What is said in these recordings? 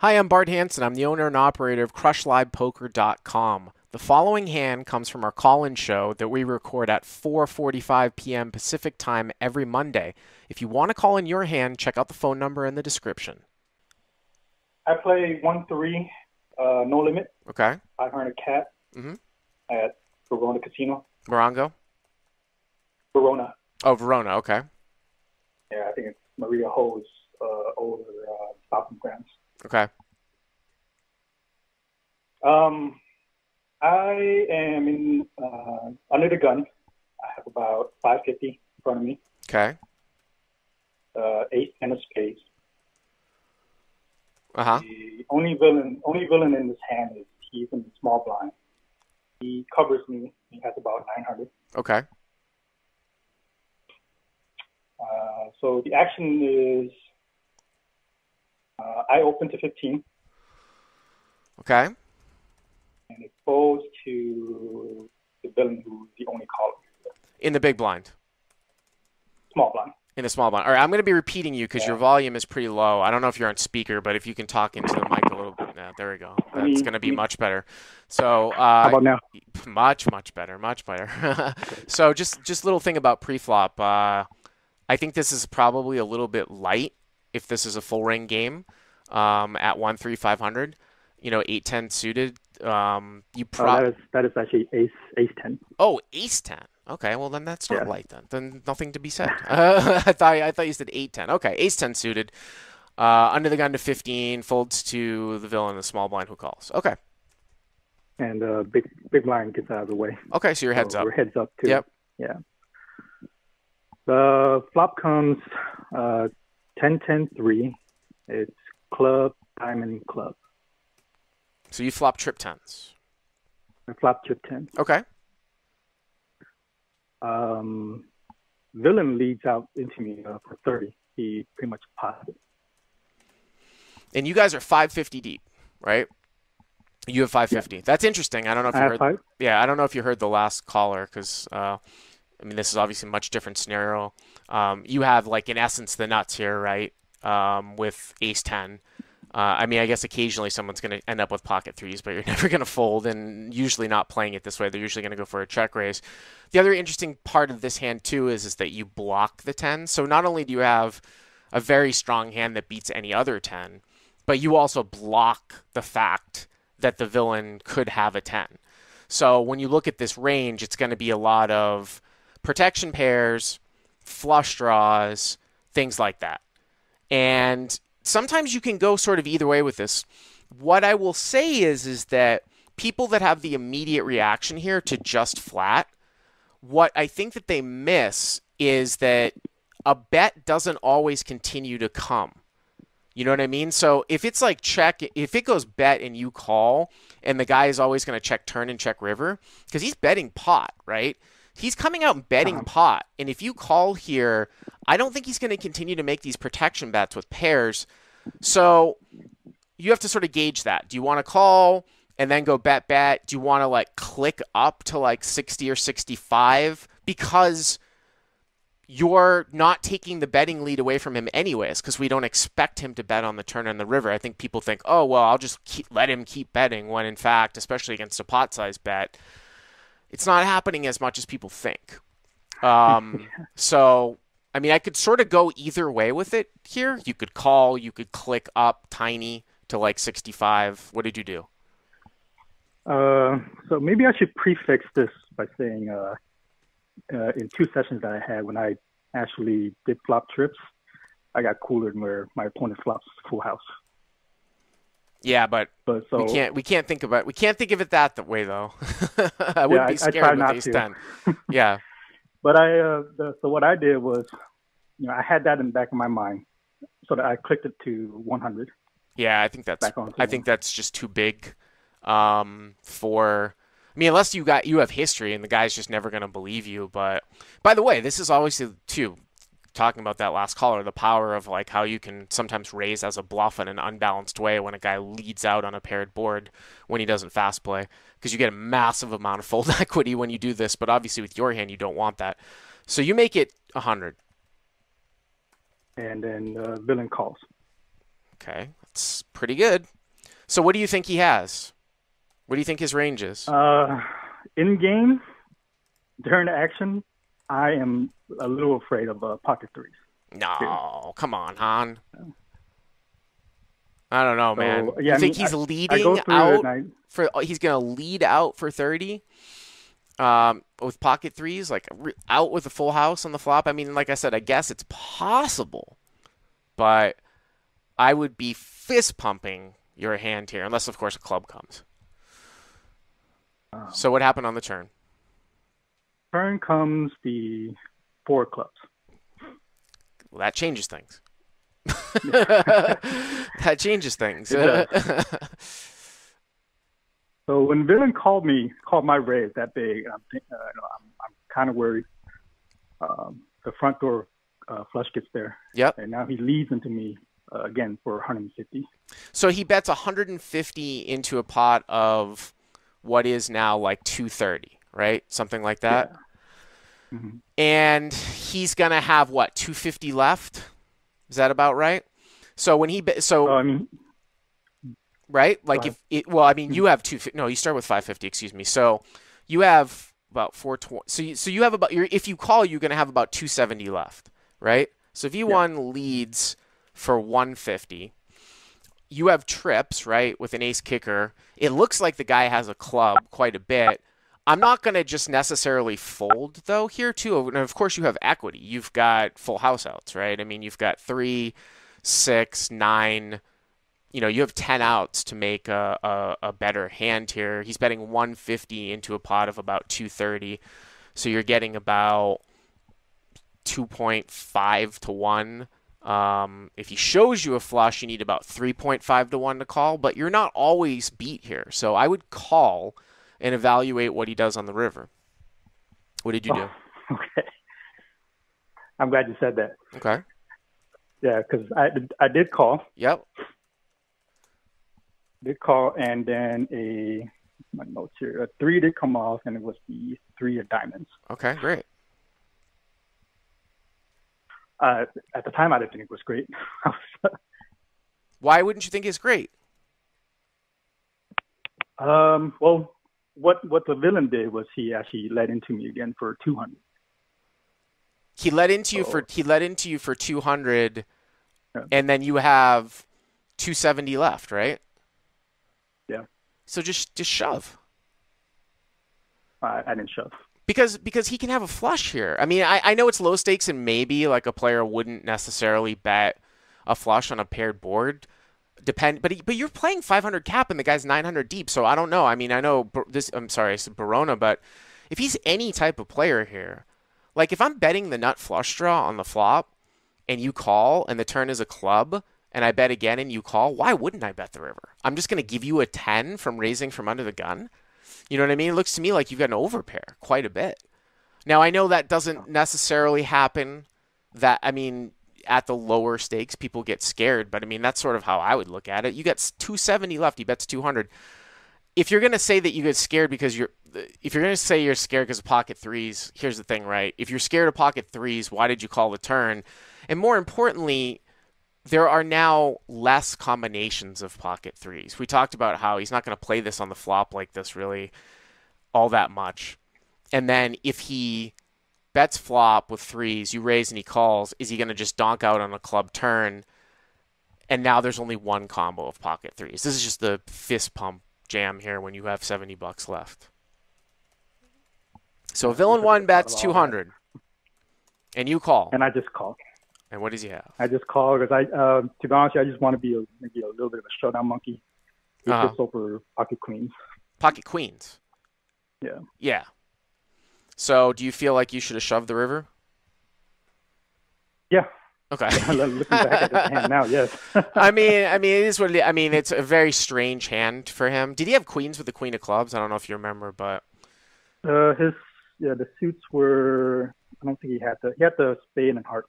Hi, I'm Bart Hanson. I'm the owner and operator of CrushLivePoker.com. The following hand comes from our call-in show that we record at 4:45 p.m. Pacific Time every Monday. If you want to call in your hand, check out the phone number in the description. I play one three, uh, no limit, Okay. 500 cap Mhm. at Barona Casino. Morongo? Barona. Oh, Barona. Okay. Yeah, I think it's Maria Ho's uh, older uh, stopping grounds. Okay. Um, I am in uh, under the gun. I have about 550 in front of me. Okay. Uh, eight ten of spades. Uh huh. The only villain, only villain in this hand is he's in the small blind. He covers me. He has about 900. Okay. Uh, so the action is uh, I open to 15, Okay. and it goes to the villain who's the only caller. In the big blind. Small blind. In the small blind. All right, I'm going to be repeating you because your volume is pretty low. I don't know if you're on speaker, but if you can talk into the mic a little bit. Yeah, there we go. That's going to be much better. So, How uh, about now? much much better, much better. so, just just little thing about pre-flop. Uh, I think this is probably a little bit light if this is a full ring game um, at one three five hundred. You know, eight ten suited. Um, you probably pro- that is that is actually ace ace ten. Oh, ace ten. Okay, well then that's not Yeah. light then. Then nothing to be said. Uh, I thought I thought you said eight ten. Okay, ace ten suited. Uh, under the gun to fifteen, folds to the villain, the small blind who calls. Okay, and uh, big big blind gets out of the way. okay, so your heads So up. We're heads up too. Yep. Yeah. The flop comes uh, 10 10 3. It's club, diamond, club. So you flop trip tens. I flop trip 10. Okay, Um, villain leads out into me uh, for 30. He pretty much pots and you guys are five fifty deep, right? You have five fifty. That's interesting. I don't know if I you heard. five. Yeah, I don't know if you heard the last caller because, uh, I mean, this is obviously a much different scenario. Um, you have like in essence the nuts here, right? Um, with ace ten. Uh, I mean, I guess occasionally someone's going to end up with pocket threes, but you're never going to fold, and usually not playing it this way. They're usually going to go for a check raise. The other interesting part of this hand too is is that you block the ten. So not only do you have a very strong hand that beats any other ten, but you also block the fact that the villain could have a 10. So when you look at this range, it's going to be a lot of protection pairs, flush draws, things like that. And sometimes you can go sort of either way with this. What I will say is is that people that have the immediate reaction here to just flat, what I think that they miss is that a bet doesn't always continue to come. You know what I mean? So if it's like check, if it goes bet and you call, and the guy is always going to check turn and check river, because he's betting pot, right? He's coming out and betting Uh-huh. pot. And if you call here, I don't think he's going to continue to make these protection bets with pairs. So you have to sort of gauge that. Do you want to call and then go bet bet? Do you want to like click up to like 60 or 65? Because you're not taking the betting lead away from him anyways because we don't expect him to bet on the turn and the river. I think people think, oh, well, I'll just keep, let him keep betting when in fact, especially against a pot size bet, it's not happening as much as people think. Um, so, I mean, I could sort of go either way with it here. You could call, you could click up tiny to like 65. What did you do? Uh, so maybe I should prefix this by saying uh, uh, in two sessions that I had when I actually did flop trips, I got cooler than where my opponent flops full house. Yeah, but But so we can't we can't think about we can't think of it that, way though. I would Yeah, be I- I scared try with not to. ten. Yeah. But I, uh, the, so what I did was, you know, I had that in the back of my mind, so that I clicked it to 100. Yeah, I think that's Back on I think that's just too big um, for I mean unless you got you have history and the guy's just never going to believe you, but by the way, this is always too talking about that last caller, the power of like how you can sometimes raise as a bluff in an unbalanced way when a guy leads out on a paired board when he doesn't fast play because you get a massive amount of fold equity when you do this, but obviously with your hand you don't want that. So you make it 100. And then uh, villain calls. Okay. That's pretty good. So what do you think he has? What do you think his range is? Uh, in game, during action, I am a little afraid of uh, pocket threes. No, come on, Han. I don't know, man. So, yeah, you think mean, he's I- I leading it out I, for? He's gonna lead out for thirty, um, with pocket threes, like re- out with a full house on the flop. I mean, like I said, I guess it's possible, but I would be fist pumping your hand here, unless of course a club comes. um, So what happened on the turn? Turn comes the four clubs. Well, that changes things. that changes things. So when Villain called me, called my raise that big, I'm, uh, I'm, I'm kind of worried. Um, the front door uh, flush gets there, yep. and now he leads into me uh, again for 150. So he bets 150 into a pot of what is now like 230, right? Something like that. Yeah. Mhm. And he's gonna have what 250 left? Is that about right? So when he so So I mean, right, like if it, well, I mean you have two. No, you start with 550. Excuse me. So you have about 420. So you, so you have about if you call, you're gonna have about 270 left, right? So if you Yeah. one leads for 150, you have trips, right, with an ace kicker. It looks like the guy has a club quite a bit. I'm not going to just necessarily fold, though, here, too. And of course, you have equity. You've got full house outs, right? I mean, you've got three, six, nine. You know, you have 10 outs to make a, a, a better hand here. He's betting 150 into a pot of about 230. So you're getting about 2.5 to 1. Um, if he shows you a flush, you need about 3.5 to 1 to call, but you're not always beat here. So I would call and evaluate what he does on the river. What did you do? oh, okay. I'm glad you said that. Okay. Yeah, because I I did call, Yep. did call, and then a my notes here, a three did come off, and it was the three of diamonds. Okay, great. Uh, at the time, I didn't think it was great. Why wouldn't you think it's great? um, well, what what the villain did was he actually led into me again for 200. He led into you Oh. for he led into you for 200 Yeah. and then you have 270 left, right? Yeah. So just just shove. I, I didn't shove. because because he can have a flush here. I mean, I, I know it's low stakes and maybe like a player wouldn't necessarily bet a flush on a paired board. Depend, but he, but you're playing 500 cap and the guy's 900 deep, so I don't know. I mean, I know this. I'm sorry, I said Barona, but if he's any type of player here, like if I'm betting the nut flush draw on the flop, and you call and the turn is a club, and I bet again and you call, why wouldn't I bet the river? I'm just gonna give you a 10 from raising from under the gun. You know what I mean? It looks to me like you've got an overpair quite a bit. Now I know that doesn't necessarily happen. That I mean, at the lower stakes, people get scared, but I mean that's sort of how I would look at it. You got 270 left. He bets 200. If you're gonna say that you get scared because you're, uh, if you're gonna say you're scared because of pocket threes, here's the thing, right? If you're scared of pocket threes, why did you call the turn? And more importantly, there are now less combinations of pocket threes. We talked about how he's not going to play this on the flop like this really all that much. And then if he bets flop with threes, you raise and he calls, is he going to just donk out on a club turn? And now there's only one combo of pocket threes. This is just the fist pump jam here when you have 70 bucks left. So villain one bets 200 and you call. And I just call. And what does he have? I just call because I, uh, to be honest, I just want to be a, maybe a little bit of a showdown monkey. Uh-huh. this over pocket queens. Pocket queens. Yeah. Yeah. So do you feel like you should have shoved the river? Yeah. Okay. Looking back at this hand now, yes. I mean, I mean, it is what it is. I mean, it's a very strange hand for him. Did he have queens with the queen of clubs? I don't know if you remember, but uh, his yeah, the suits were. I don't think he had the he had the spade and heart.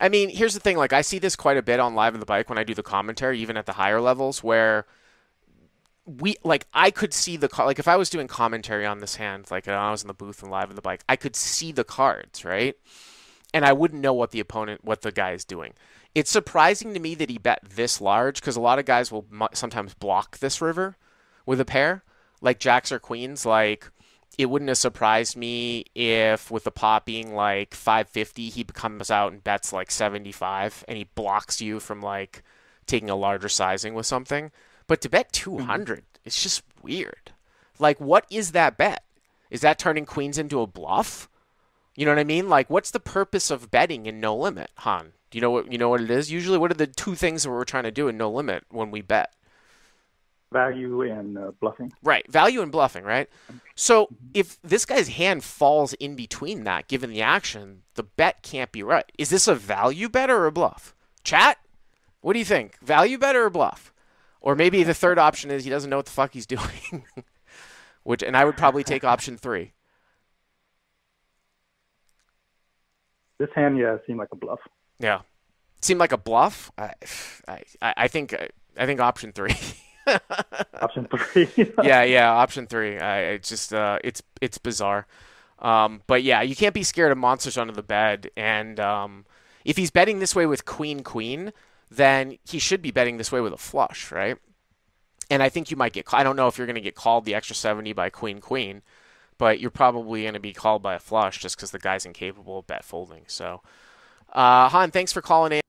I mean, here's the thing. Like, I see this quite a bit on Live on the Bike when I do the commentary, even at the higher levels, where we like I could see the car. Like, if I was doing commentary on this hand, like I was in the booth and Live on the Bike, I could see the cards, right? And I wouldn't know what the opponent, what the guy is doing. it's surprising to me that he bet this large because a lot of guys will sometimes block this river with a pair, like jacks or queens. Like it wouldn't have surprised me if with the pot being like 550, he comes out and bets like 75 and he blocks you from like taking a larger sizing with something. But to bet 200, mm-hmm. it's just weird. Like, what is that bet? Is that turning queens into a bluff? You know what I mean? Like, what's the purpose of betting in no limit, Han? Do you know what you know what it is? Usually, what are the two things that we're trying to do in no limit when we bet? Value and uh, bluffing. Right, value and bluffing. Right. So if this guy's hand falls in between that, given the action, the bet can't be right. Is this a value bet or a bluff? Chat. What do you think? Value bet or a bluff? Or maybe the third option is he doesn't know what the fuck he's doing. Which and I would probably take option three. This hand, yeah, seemed like a bluff. Yeah, seemed like a bluff. I, I, I think, I think option three. option three. yeah, yeah, option three. I it's just, uh, it's, it's bizarre. Um, but yeah, you can't be scared of monsters under the bed. And um, if he's betting this way with queen queen, then he should be betting this way with a flush, right? And I think you might get. I don't know if you're going to get called the extra seventy by queen queen but you're probably going to be called by a flush just because the guy's incapable of bet folding. So, uh, Han, thanks for calling in.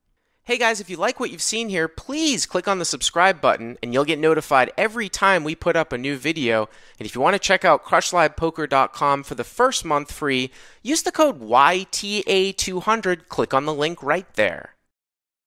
Hey guys, if you like what you've seen here, please click on the subscribe button and you'll get notified every time we put up a new video. And if you want to check out crushlivepoker.com for the first month free, use the code YTA200. Click on the link right there.